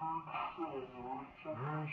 Her tears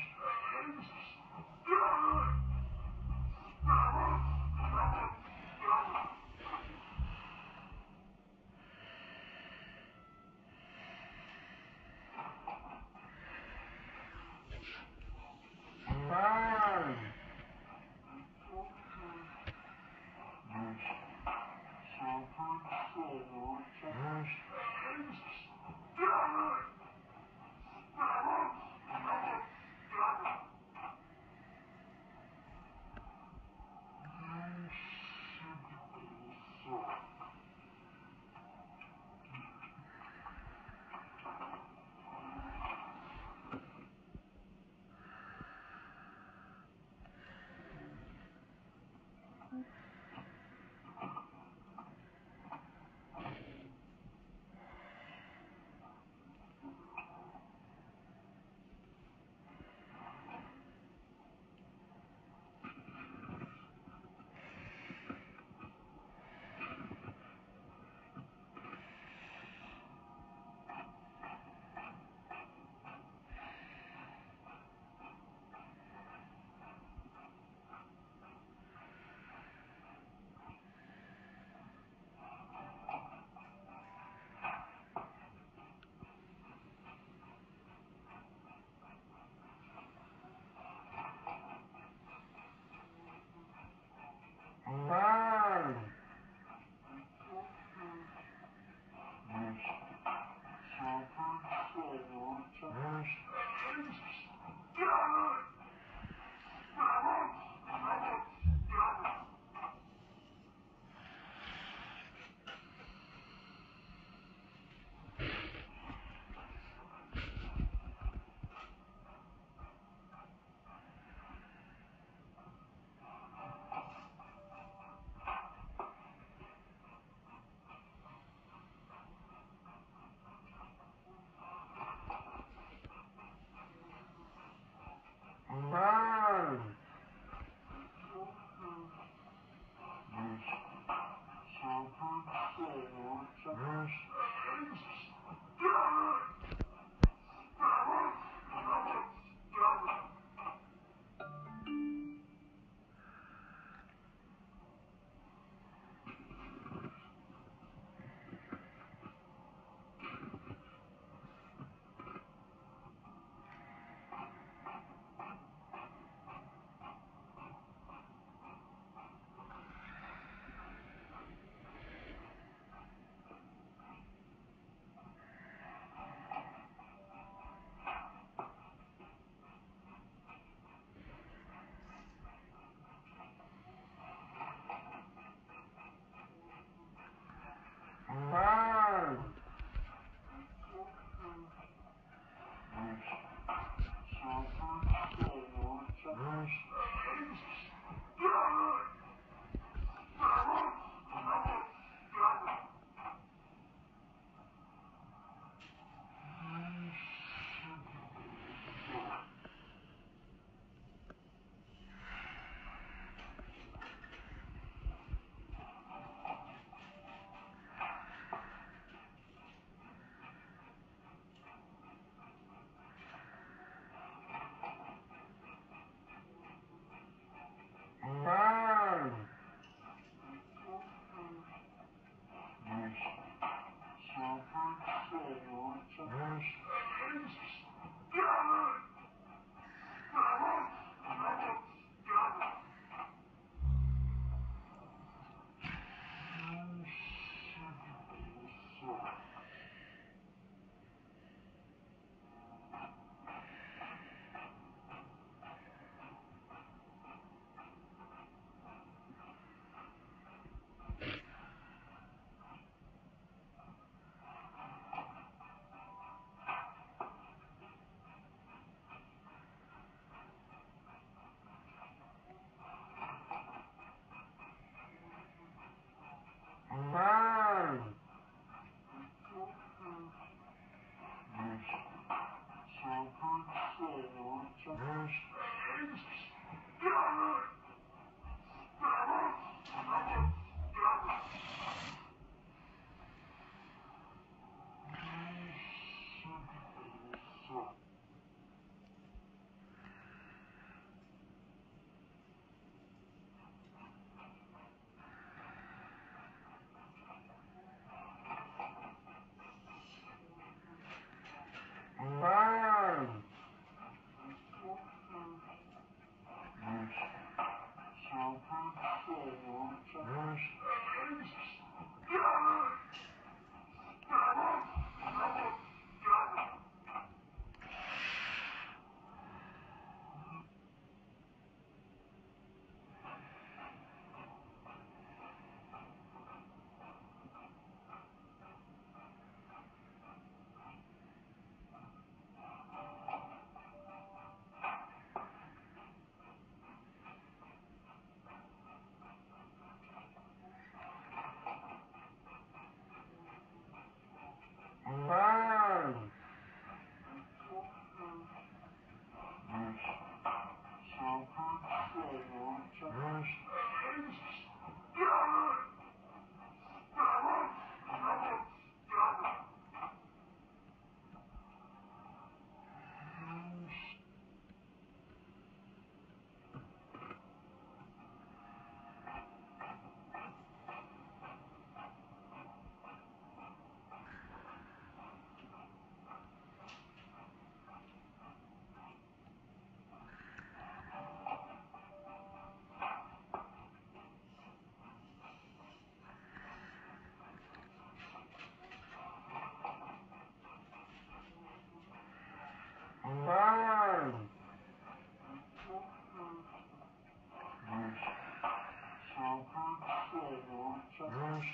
Uh-huh. Już.